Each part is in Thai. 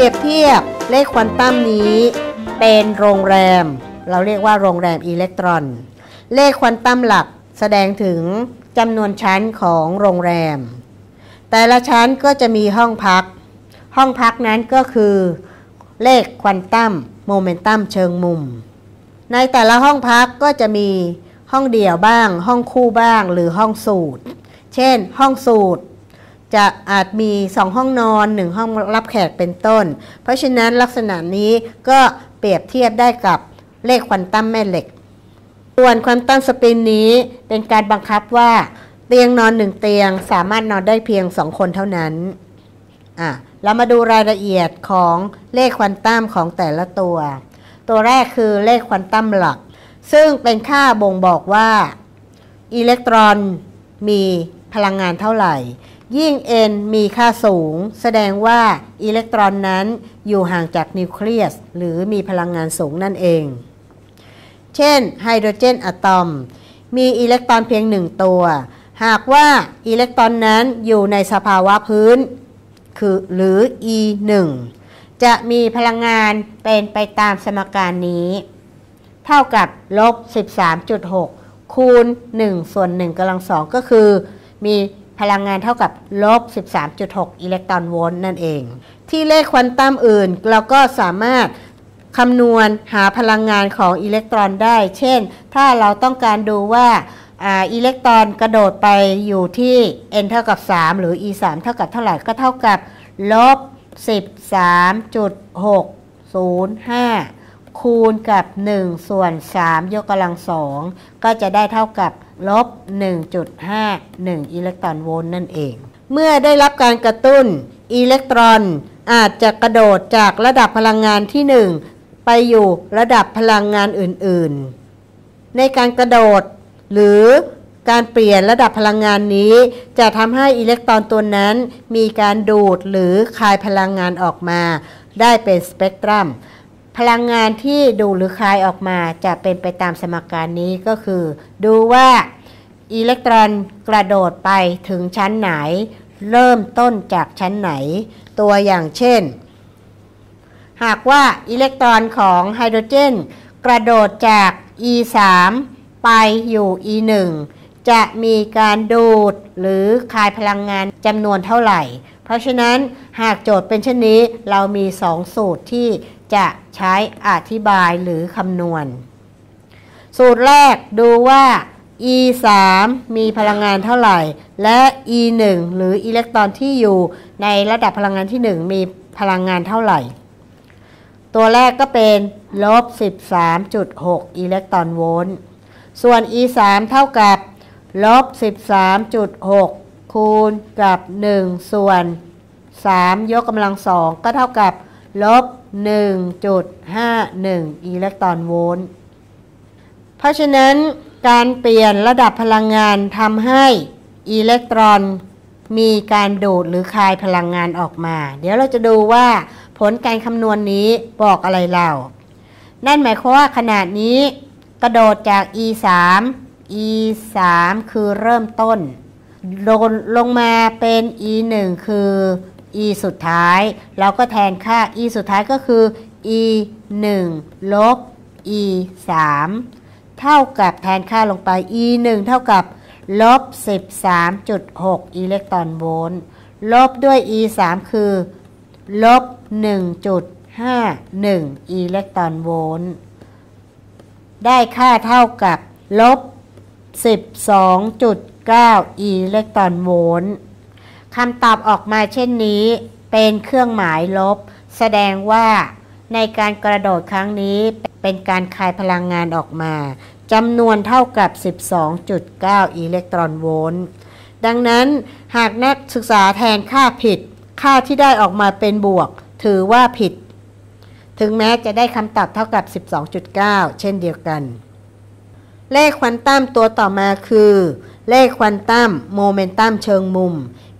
เปรียบเทียบเลขควอนตัมนี้ เป็นโรงแรม เราเรียกว่าโรงแรมอิเล็กตรอน เลขควอนตัมหลักแสดงถึงจำนวนชั้นของโรงแรม แต่ละชั้นก็จะมีห้องพัก ห้องพักนั้นก็คือเลขควอนตัมโมเมนตัมเชิงมุม ในแต่ละห้องพักก็จะมีห้องเดี่ยวบ้าง ห้องคู่บ้างหรือห้องสูตร เช่น ห้องสูตร จะอาจมี 2 ห้องนอน 1 ห้องรับแขกเป็นต้น เพราะฉะนั้นลักษณะนี้ก็เปรียบเทียบได้กับเลขควอนตัมแม่เหล็ก ส่วนควอนตัมสปรินนี้เป็นการบังคับว่าเตียงนอนหนึ่งเตียงสามารถนอนได้เพียง 2 คนเท่านั้นอะเรามาดูรายละเอียดของเลขควอนตัมของแต่ละตัว ตัวแรกคือเลขควอนตัมหลัก ซึ่งเป็นค่าบ่งบอกว่าอิเล็กตรอนมีพลังงานเท่าไหร่ ยิ่ง n มีค่าสูง แสดงว่าอิเล็กตรอนนั้นอยู่ห่างจากนิวเคลียส หรือมีพลังงานสูงนั่นเอง เช่น ไฮโดรเจนอะตอม มีอิเล็กตรอนเพียงหนึ่งตัว หากว่าอิเล็กตรอนนั้นอยู่ในสภาวะพื้น คือหรือ e 1จะมีพลังงานเป็นไปตามสมการนี้ เท่ากับลบ 13.6 คูณ 1 ส่วน1กำลังสองก็คือมี พลังงานเท่ากับลบ 13.6 อิเล็กตรอนโวลต์นั่นเอง ที่เลขควอนตัมอื่นเราก็สามารถคำนวณหาพลังงานของอิเล็กตรอนได้ เช่น ถ้าเราต้องการดูว่าอิเล็กตรอนกระโดดไปอยู่ที่ n เท่ากับ 3 หรือ e 3เท่ากับเท่าไหร่ก็เท่ากับลบ 13.605 คูณกับ 1 ส่วน 3 ยกกำลังสองก็จะได้เท่ากับลบ 1.51 อิเล็กตรอนโวลต์นั่นเอง เมื่อได้รับการกระตุ้นอิเล็กตรอนอาจจะกระโดดจากระดับพลังงานที่ 1 ไปอยู่ระดับพลังงานอื่น ๆ ในการกระโดด หรือการเปลี่ยนระดับพลังงานนี้ จะทำให้อิเล็กตรอนตัวนั้น มีการดูดหรือคายพลังงานออกมา ได้เป็นสเปกตรัม พลังงานที่ดูดหรือคายออกมาจะเป็นไปตามสมการนี้ก็คือ ดูว่าอิเล็กตรอนกระโดดไปถึงชั้นไหน เริ่มต้นจากชั้นไหน ตัวอย่างเช่น หากว่าอิเล็กตรอนของไฮโดรเจน กระโดดจาก e 3ไปอยู่ e 1จะมีการดูดหรือคายพลังงานจำนวนเท่าไหร่ เพราะฉะนั้นหากโจทย์เป็นเช่นนี้เรามี 2 สูตรที่ จะใช้อธิบายหรือคำนวณ สูตรแรกดูว่า e 3มีพลังงานเท่าไหร่ และ e 1หรืออิเล็กตรอนที่อยู่ในระดับพลังงานที่ 1 มีพลังงานเท่าไหร่ ตัวแรกก็เป็นลบ 13.6 อิเล็กตรอนโวลต์ ส่วน e 3เท่ากับลบ 13.6 คูณกับ 1 ส่วน 3 ยกกำลังสองก็เท่ากับ ลบ 1.51 อิเล็กตรอนโวลต์ เพราะฉะนั้นการเปลี่ยนระดับพลังงานทำให้อิเล็กตรอนมีการดูดหรือคายพลังงานออกมา เดี๋ยวเราจะดูว่าผลการคำนวณนนี้บอกอะไรเรา นั่นหมายความว่าขนาดนี้กระโดดจาก e 3 e 3คือเริ่มต้นลงลงมาเป็น e 1คือ e สุดท้าย เราก็แทนค่า e สุดท้ายก็คือ e 1ลบ e 3เท่ากับแทนค่าลงไป e 1เท่ากับลบ 13.6 อิเล็กตรอนโวลต์ลบด้วย e 3คือลบ 1.51 อิเล็กตรอนโวลต์ได้ค่าเท่ากับลบ 12.9 อิเล็กตรอนโวลต์ คำตอบออกมาเช่นนี้ เป็นเครื่องหมายลบ แสดงว่า ในการกระโดดครั้งนี้เป็นการคายพลังงานออกมาจำนวนเท่ากับ 12.9 อิเล็กตรอนโวลต์ดังนั้นหากนักศึกษาแทนค่าผิด ค่าที่ได้ออกมาเป็นบวก ถือว่าผิด ถึงแม้จะได้คำตอบเท่ากับ 12.9 เช่นเดียวกัน เลขควอนตัมตัวต่อมาคือ เลขควอนตัมโมเมนตัมเชิงมุม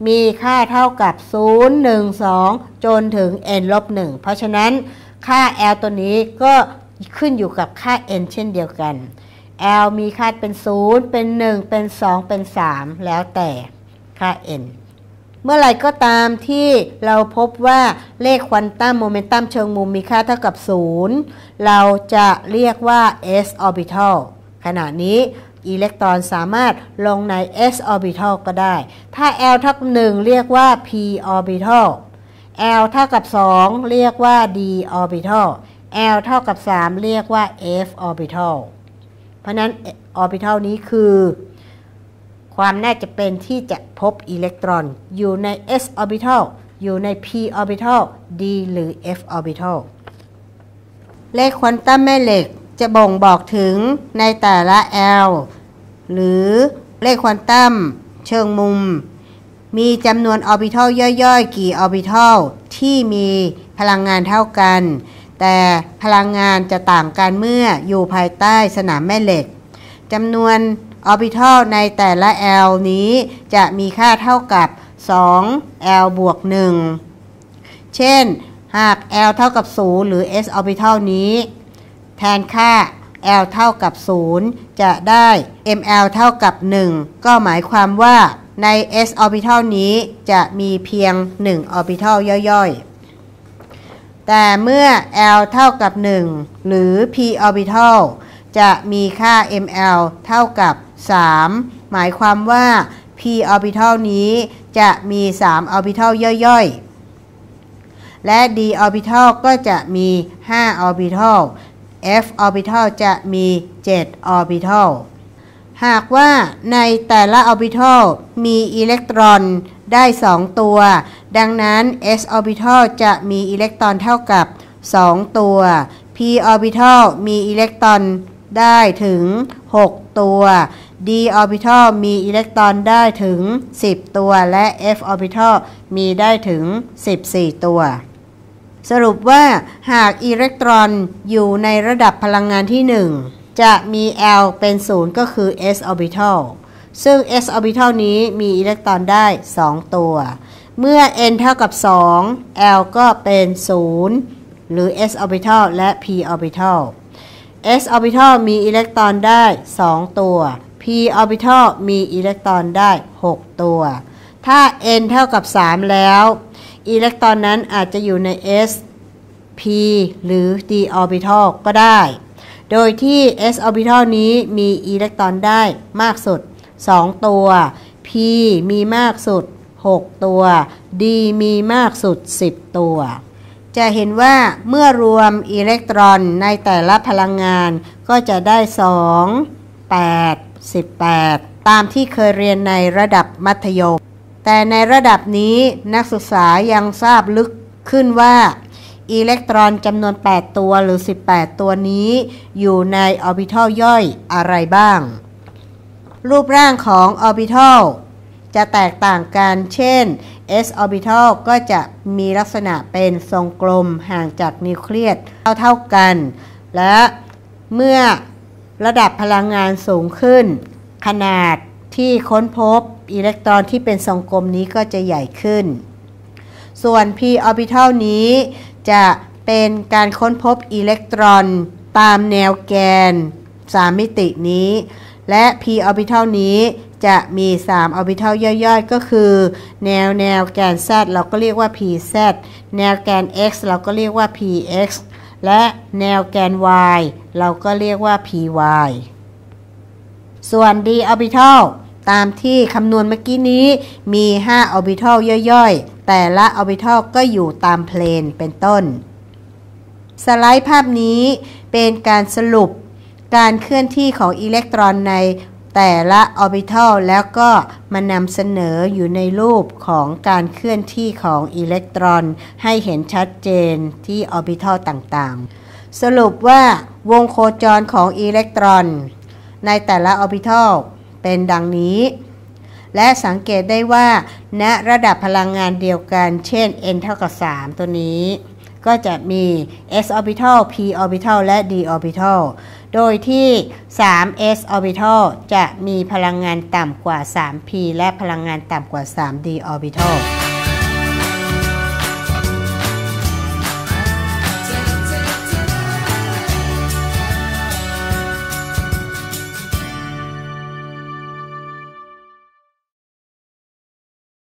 มีค่าเท่ากับ 0 1 2 จนถึง n ลบ1เพราะฉะนั้นค่า l ตัวนี้ก็ขึ้นอยู่กับค่า n เช่นเดียวกัน l มีค่าเป็น 0 เป็น 1 เป็น 2 เป็น 3 แล้วแต่ค่า n เมื่อไหร่ก็ตามที่เราพบว่าเลขควอนตัมโมเมนตัมเชิงมุมมีค่าเท่ากับ 0 เราจะเรียกว่า s orbital ขณะนี้ อิเล็กตรอนสามารถลงใน s orbital ก็ได้ ถ้า l เท่ากับ1เรียกว่า p orbital l เท่ากับ 2 เรียกว่า d orbital l เท่ากับ 3 เรียกว่า f orbital เพราะนั้น orbital นี้คือ ความน่าจะเป็นที่จะพบอิเล็กตรอน อยู่ใน s orbital อยู่ใน p orbital d หรือ f orbital เลขควอนตัมแม่เหล็ก จะบ่งบอกถึงในแต่ละ L หรือเลขควอนตัมเชิงมุม มีจำนวนออร์บิทัลย่อยๆ กี่ออร์บิทัลที่มีพลังงานเท่ากัน แต่พลังงานจะต่างกันเมื่ออยู่ภายใต้สนามแม่เหล็กจำนวนออร์บิทัลในแต่ละ L นี้จะมีค่าเท่ากับ 2 L บวก 1 เช่น หาก L เท่ากับ 0 หรือ s orbital นี้ แทนค่า L เท่ากับ 0 จะได้ ml เท่ากับ 1 ก็หมายความว่าใน s orbital นี้จะมีเพียง 1 orbital ย่อยๆ แต่เมื่อ L เท่ากับ 1 หรือ p orbital จะมีค่า ml เท่ากับ 3 หมายความว่า p orbital นี้จะมี 3 orbital ย่อยๆ และ d orbital ก็จะมี 5 orbital f orbital จะมี 7 orbital หากว่าในแต่ละ orbital มีอิเล็กตรอนได้ 2 ตัว ดังนั้น s orbital จะมีอิเล็กตรอนเท่ากับ 2 ตัว p orbital มีอิเล็กตรอนได้ถึง 6 ตัว d orbital มีอิเล็กตรอนได้ถึง 10 ตัว และ f orbital มีได้ถึง 14 ตัว สรุปว่าหากอิเล็กตรอนอยู่ในระดับพลังงานที่ 1 จะมี L เป็น 0 ก็คือ s orbital ซึ่ง s orbital นี้มีอิเล็กตรอนได้ 2 ตัว เมื่อ n เท่ากับ 2 L ก็เป็น 0 หรือ s orbital และ p orbital s orbital มีอิเล็กตรอนได้ 2 ตัว p orbital มีอิเล็กตรอนได้ 6 ตัว ถ้า n เท่ากับ 3 แล้ว อิเล็กตรอนนั้นอาจจะอยู่ใน s p หรือ d orbital ก็ได้ โดยที่ s orbital นี้มีอิเล็กตรอนได้มากสุด 2 ตัว p มีมากสุด 6 ตัว d มีมากสุด 10 ตัว จะเห็นว่าเมื่อรวมอิเล็กตรอนในแต่ละพลังงานก็จะได้ 2 8 18 ตามที่เคยเรียนในระดับมัธยม แต่ในระดับนี้นักศึกษาต้องทราบลึกขึ้นว่า อิเล็กตรอนจำนวน 8 ตัวหรือ 18 ตัวนี้ อยู่ในออร์บิทัลย่อยอะไรบ้าง รูปร่างของออร์บิทัลจะแตกต่างกัน เช่น s orbital ก็จะมีลักษณะเป็นทรงกลมห่างจากนิวเคลียสเท่าๆกัน และเมื่อระดับพลังงานสูงขึ้น ขนาด ที่ค้นพบอิเล็กตรอนที่เป็นทรงกลมนี้ก็จะใหญ่ขึ้น ส่วน p orbital นี้จะเป็นการค้นพบอิเล็กตรอนตามแนวแกน 3 มิตินี้ และ p orbital นี้จะมี 3 orbital ย่อยๆ ก็คือ แนวแนวแกน z เราก็เรียกว่า pz แนวแกน x เราก็เรียกว่า px และแนวแกน y เราก็เรียกว่า py ส่วน d orbital ตามที่คำนวณเมื่อกี้นี้มี 5 orbital ย่อยๆ แต่ละ orbital ก็อยู่ตามเพลนเป็นต้น สไลด์ภาพนี้เป็นการสรุปการเคลื่อนที่ของอิเล็กตรอนในแต่ละออร์บิทัลแล้วก็มานำเสนออยู่ในรูปของการเคลื่อนที่ของอิเล็กตรอน ให้เห็นชัดเจนที่ออร์บิทัลต่างๆ สรุปว่าวงโคจรของอิเล็กตรอน ในแต่ละออร์บิทัลเป็นดังนี้ และสังเกตได้ว่า ณระดับพลังงานเดียวกัน เช่น n เท่ากับ 3 ตัวนี้ ก็จะมี s orbital p orbital และ d orbital โดยที่ 3s orbital จะมีพลังงานต่ำกว่า 3p และพลังงานต่ำกว่า 3d orbital